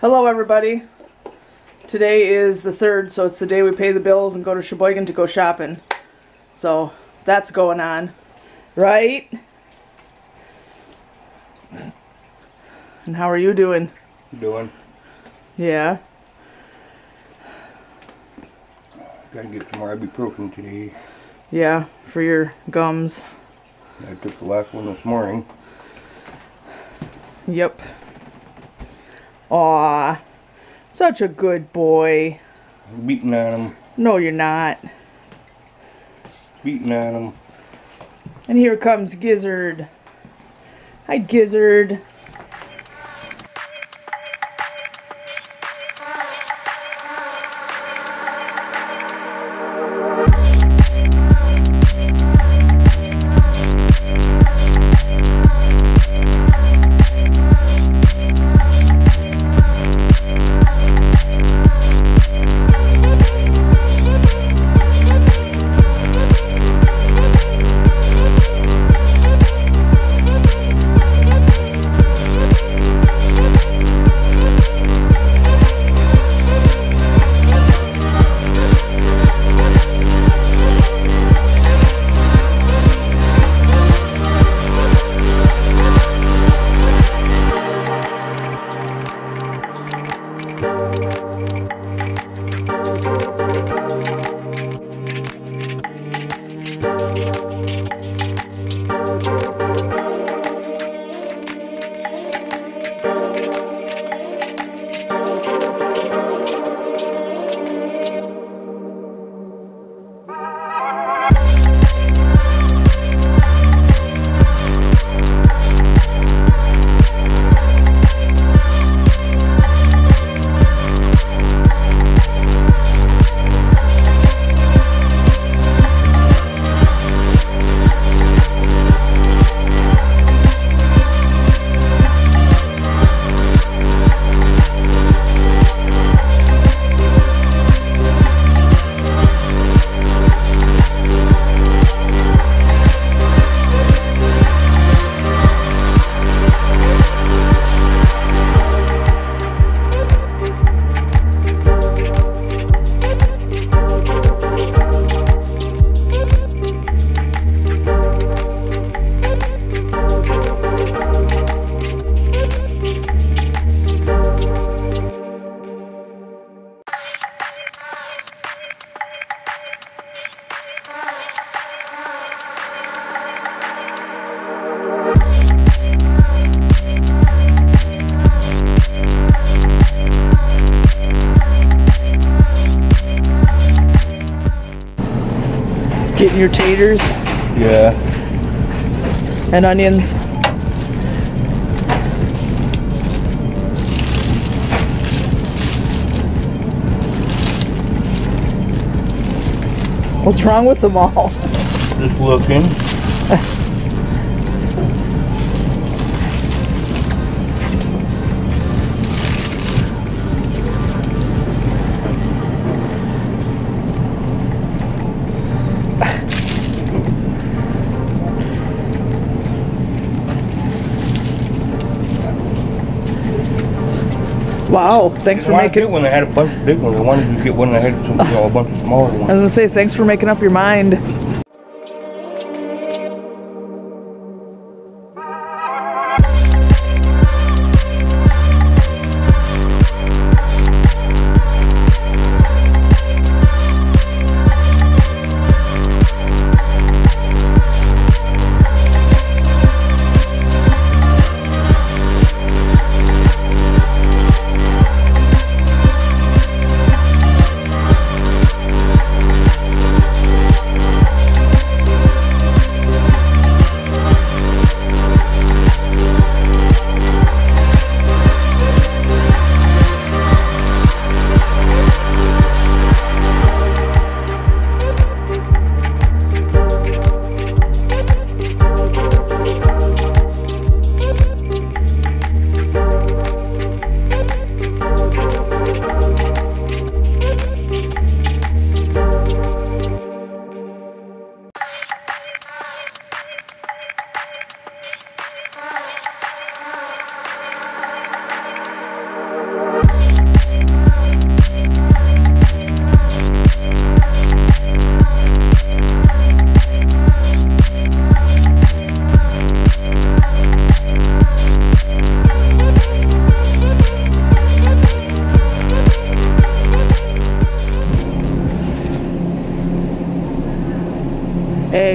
Hello everybody. Today is the 3rd, so it's the day we pay the bills and go to Cheboygan to go shopping. So that's going on. Right? And how are you doing? Doing. Yeah. Gotta get some ibuprofen today. Yeah, for your gums. I took the last one this morning. Yep. Aw. Such a good boy. Beating on him, No, you're not. beating on him. And here comes Gizzard. Hi, Gizzard. Your taters Yeah. and onions. What's wrong with them all? Just looking. Wow, thanks for making. one that had a bunch of big ones? I wanted to get one that had some, you know, a bunch of smaller I was gonna say thanks for making up your mind.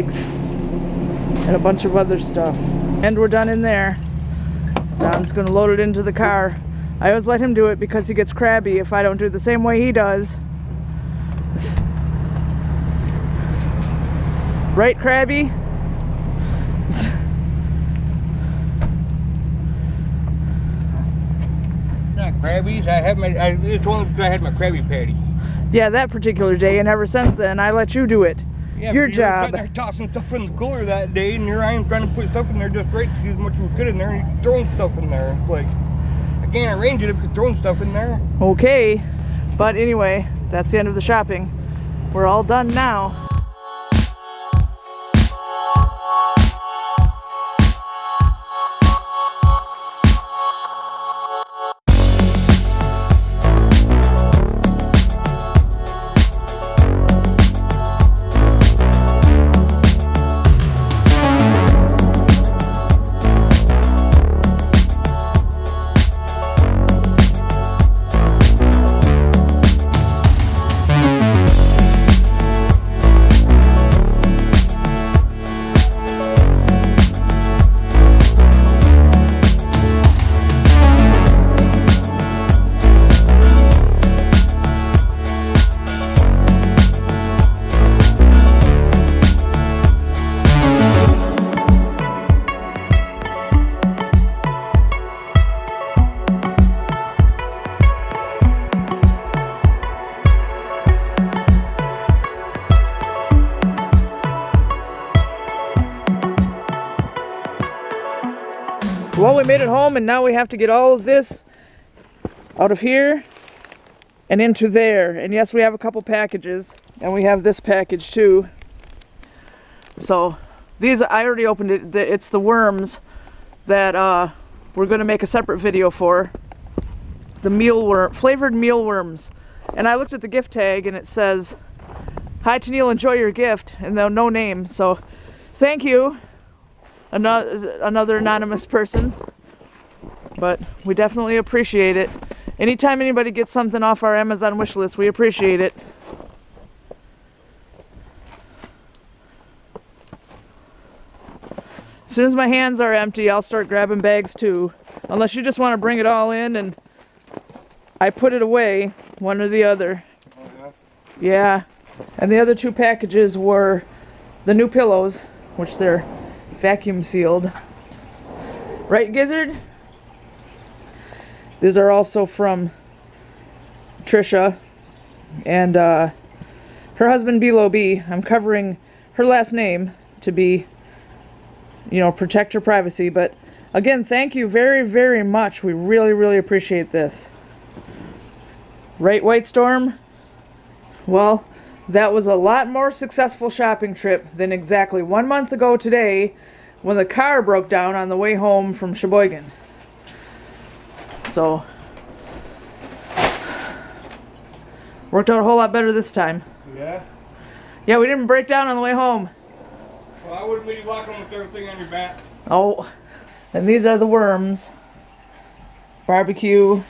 Bags and a bunch of other stuff. And we're done in there. Don's gonna load it into the car. I always let him do it because he gets crabby if I don't do it the same way he does. Right, Crabby? Not crabbies. I have my. I, it's only because I had my Krabby Patty. Yeah, that particular day, and ever since then, I let you do it. Yeah, Your job. there tossing stuff in the cooler that day, and here I am trying to put stuff in there just right to use as much as we could in there, and you're throwing stuff in there. It's like I can't arrange it if you're throwing stuff in there. Okay, but anyway, that's the end of the shopping. We're all done now. Well, we made it home, and now we have to get all of this out of here and into there. And yes, we have a couple packages, and we have this package too. So these, I already opened it. It's the worms that uh, we're going to make a separate video for. The mealworm, flavored mealworms. And I looked at the gift tag, and it says, "Hi, Tennille, enjoy your gift," and no no name. So, thank you another another anonymous person. But we definitely appreciate it. Anytime anybody gets something off our amazon wish list we appreciate it. As soon as my hands are empty i'll start grabbing bags too. Unless you just want to bring it all in and i put it away one or the other. Yeah. And the other two packages were the new pillows which they're vacuum sealed. Right, Gizzard? These are also from Trisha and uh, her husband Bilo B. I'm covering her last name to be, you know, protect her privacy. But again, thank you very, very much. We really, really appreciate this. Right, White Storm? Well, that was a lot more successful shopping trip than exactly one month ago today when the car broke down on the way home from Cheboygan. So, worked out a whole lot better this time. Yeah. Yeah, we didn't break down on the way home. Well, I wouldn't be walking with everything on your back. Oh, and these are the worms barbecue,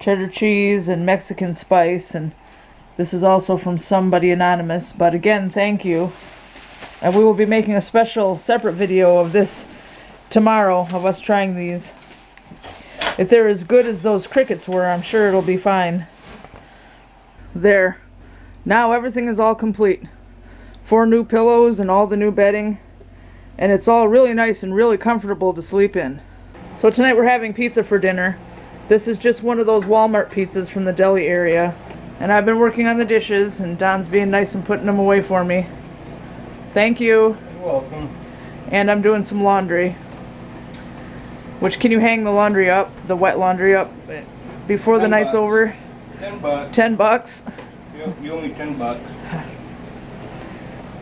cheddar cheese, and Mexican spice. And this is also from somebody anonymous. But again, thank you. And we will be making a special separate video of this tomorrow of us trying these. If they're as good as those crickets were, I'm sure it'll be fine. There. Now everything is all complete. Four new pillows and all the new bedding. And it's all really nice and really comfortable to sleep in. So tonight we're having pizza for dinner. This is just one of those Walmart pizzas from the deli area. And I've been working on the dishes and Don's being nice and putting them away for me. Thank you. You're welcome. And I'm doing some laundry. Which can you hang the laundry up, the wet laundry up before the night's bucks. over? Ten bucks. 10 bucks. You, you owe me ten bucks.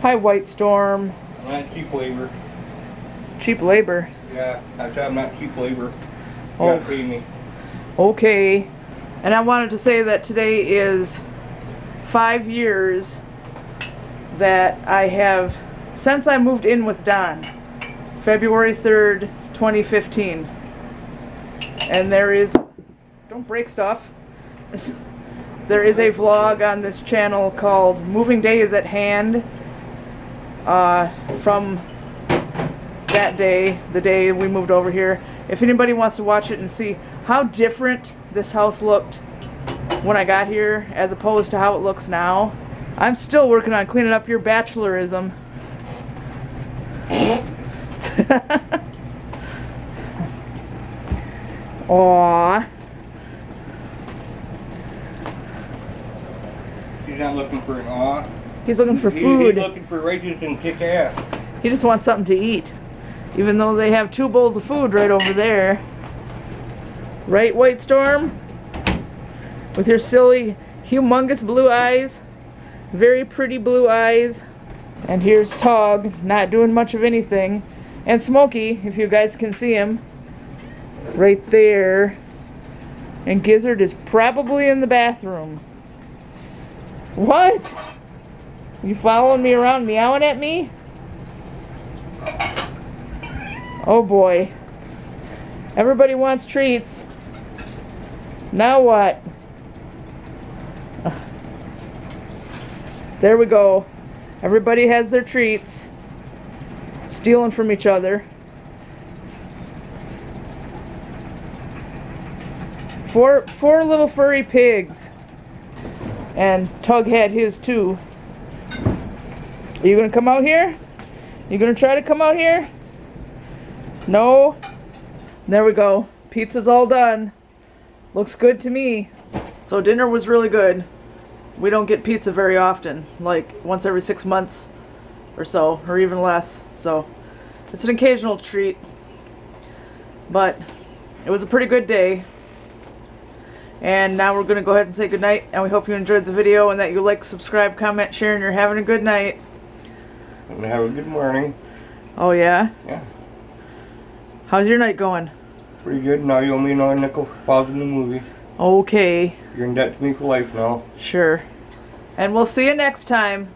Hi White Storm. I'm not cheap labor. Cheap labor. Yeah, I said I'm not cheap labor. You Oh. gotta pay me. Okay. And I wanted to say that today is five years that I have, since I moved in with Don, February 3rd, 2015. And there is, don't break stuff. There is a vlog on this channel called Moving Day is at Hand. uh, from that day, the day we moved over here. If anybody wants to watch it and see how different this house looked when I got here as opposed to how it looks now, I'm still working on cleaning up your bachelorism. Aww. He's not looking for an awe. He's looking for He- food. He's looking for righteous and kick ass. He just wants something to eat. Even though they have two bowls of food right over there. Right, White Storm? With your silly, humongous blue eyes. Very pretty blue eyes. And here's Tug, not doing much of anything. And Smokey, if you guys can see him. Right there. And Gizzard is probably in the bathroom. What? You following me around meowing at me? Oh boy. Everybody wants treats. Now what? There we go. Everybody has their treats. Stealing from each other. Four four little furry pigs. And Tug had his too. Are you gonna come out here? You gonna try to come out here? No? There we go. Pizza's all done. Looks good to me. So dinner was really good. We don't get pizza very often, like once every six months or so, or even less. So it's an occasional treat. But it was a pretty good day. And now we're going to go ahead and say goodnight. And we hope you enjoyed the video and that you like, subscribe, comment, share, and you're having a good night. And have a good morning. Oh, yeah? Yeah. How's your night going? Pretty good. Now you owe me another nickel for pausing the movie. Okay, You're in debt to me for life now. sure. And we'll see you next time.